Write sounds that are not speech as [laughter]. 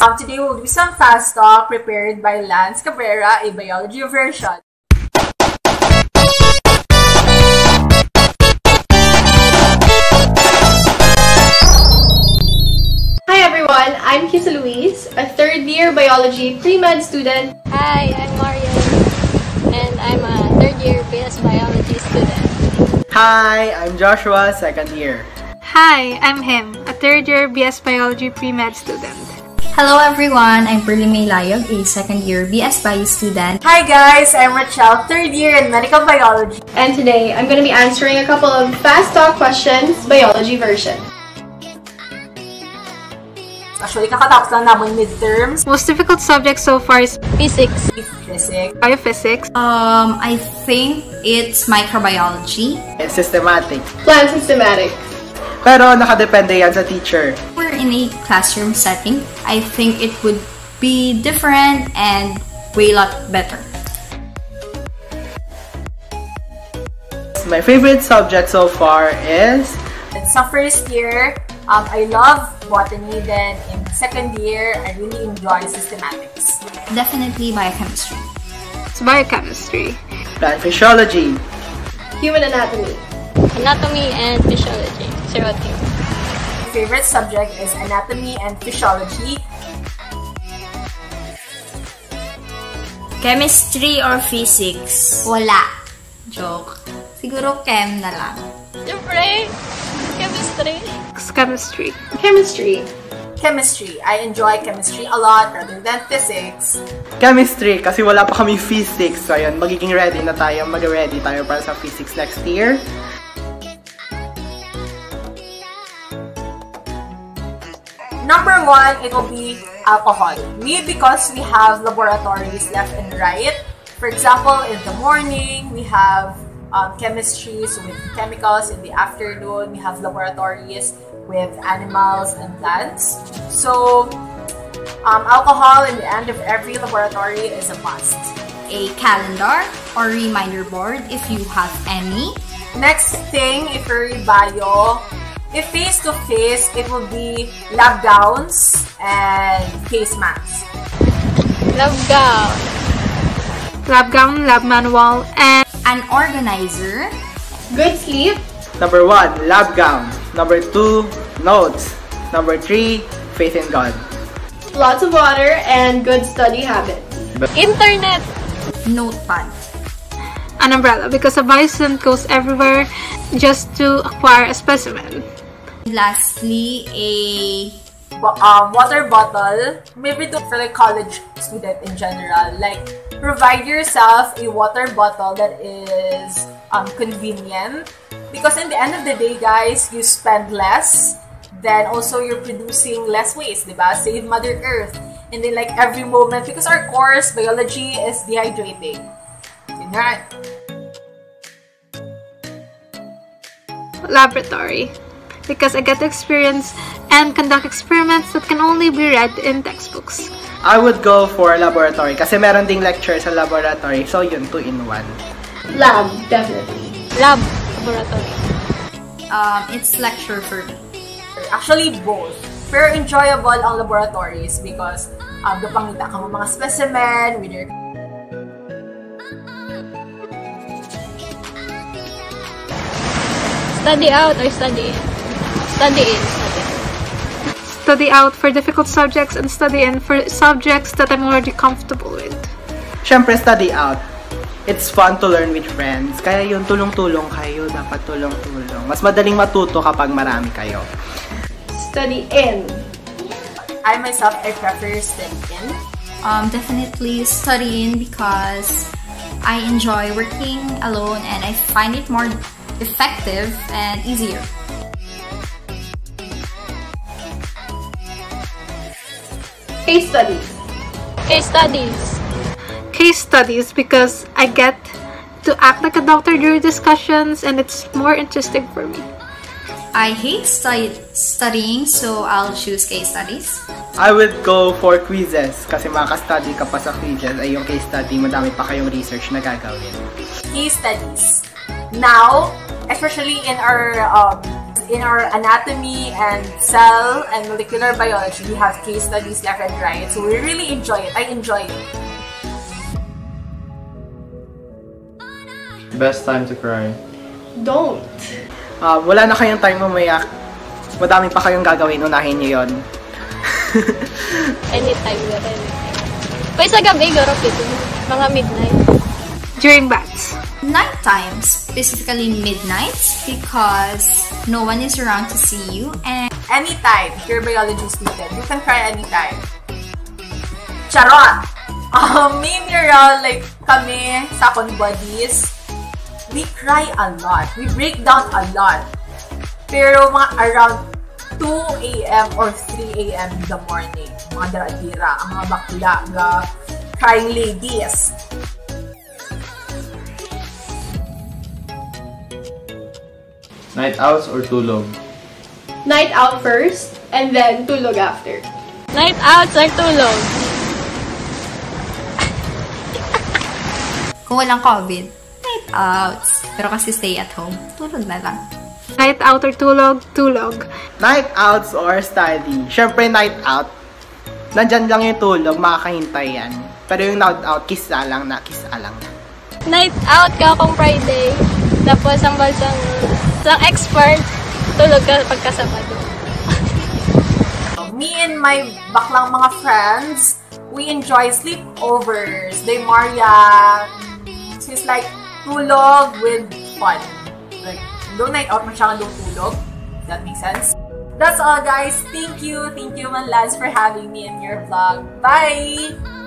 Um, today we'll do some fast talk prepared by Lance Cabrera, a biology version. Hi everyone, I'm Kisa Luis, a third year biology pre-med student. Hi, I'm Marian, and I'm a third year BS Biology student. Hi, I'm Joshua, second year. Hi, I'm him, a third year BS Biology pre-med student. Hello everyone, I'm Perly May Layog, a second year BS Bio student. Hi guys, I'm Rachel, third year in medical biology. And today, I'm going to be answering a couple of fast talk questions, biology version. Actually, kakatapos lang namin midterms, Most difficult subject so far is Physics. physics, biophysics. Um, I think it's microbiology. And systematic. Plan systematic. Pero nakadepende yan sa teacher. We're in a classroom setting. I think it would be different and way lot better. My favorite subject so far is It's sa first year, um, I love botany. Then in second year, I really enjoy systematics. Definitely biochemistry. It's biochemistry. plant physiology. Human anatomy. Anatomy and Physiology. Zero two. My favorite subject is anatomy and physiology. Chemistry or physics? Wala. Joke. Siguro chem na lang. Siyempre, chemistry. Chemistry. Chemistry. Chemistry. I enjoy chemistry a lot rather than physics. Chemistry, kasi wala pa kami physics. So ayun, magiging ready na tayo. Mag-ready tayo para sa physics next year. Number one, it will be alcohol. We, because we have laboratories left and right. For example, in the morning, we have um, chemistry, so with chemicals. In the afternoon, we have laboratories with animals and plants. So, um, alcohol in the end of every laboratory is a must. A calendar or reminder board if you have any. Next thing, if you're in bio, if face to face, it would be lab gowns and face masks. Love gown. Lab gown, lab manual, and An organizer. Good sleep. Number one, lab gown. Number two, notes. Number three, faith in God. Lots of water and good study habits. Internet. Notepad. an umbrella because a bison goes everywhere just to acquire a specimen. Lastly, a um, water bottle, maybe to for like college student in general. Like provide yourself a water bottle that is um, convenient because in the end of the day, guys, you spend less. Then also you're producing less waste, diba? Save Mother Earth. And then like every moment, because our course, biology, is dehydrating. Yun nga. Laboratory because I get to experience and conduct experiments that can only be read in textbooks. I would go for a laboratory kasi meron ding lecture sa laboratory. So yun, two in one. Lab, definitely. Lab. Laboratory. um, it's lecture for me. Actually, both. Pero enjoyable ang laboratories because um, gapangita ka mo mga specimen, with your Study out or study in? Study in. Study in. Study out for difficult subjects and study in for subjects that I'm already comfortable with. Siyempre, study out. It's fun to learn with friends. Kaya yun, tulong-tulong kayo. Dapat tulong-tulong. Mas madaling matuto kapag marami kayo. Study in. I myself, I prefer study in. Um, definitely studying because I enjoy working alone and I find it more effective and easier. Case studies. Case studies. Case studies because I get to act like a doctor during discussions and it's more interesting for me. I hate stu- studying, so I'll choose case studies. I would go for quizzes kasi makaka-study ka pa sa quizzes ay yung case study, madami pa kayong research na gagawin. Case studies. Now, especially in our um, in our anatomy and cell and molecular biology, we have case studies left and right. So we really enjoy it. I enjoy it. Best time to cry. Don't. Ah, wala na kayong time umiyak. Madami pa kayong gagawin, unahin nyo yon. [laughs] Anytime na rin. Pwede sa gabi, garo pito. Mga midnight. During bats. Nighttime, specifically midnights, because no one is around to see you and Anytime, a biology student, you can cry anytime. Charot! Um, [laughs] me, Mira, like, kami, second bodies, we cry a lot. We break down a lot. Pero mga around 2 a.m. or 3 a.m. in the morning, mga dara-dira, ang mga bakla, ga, crying ladies. Night outs or tulog? Night out first, and then tulog after. Night outs or tulog? kung walang COVID, night outs. Pero kasi stay at home, tulog na lang. Night out or tulog? Tulog. Night outs or study. Siyempre, night out. Nandyan lang yung tulog, makakahintay yan. Pero yung night out, kisa lang na, kisa lang na. Night out ka kung Friday. Tapos ang balsang sang expert, tulog ka pagkasabado. Me and my baklang mga friends, we enjoy sleepovers. They Maria, she's like tulog with fun. Like, don't night out masyadong tulog. That makes sense. That's all guys. Thank you. Thank you man lads for having me in your vlog. Bye!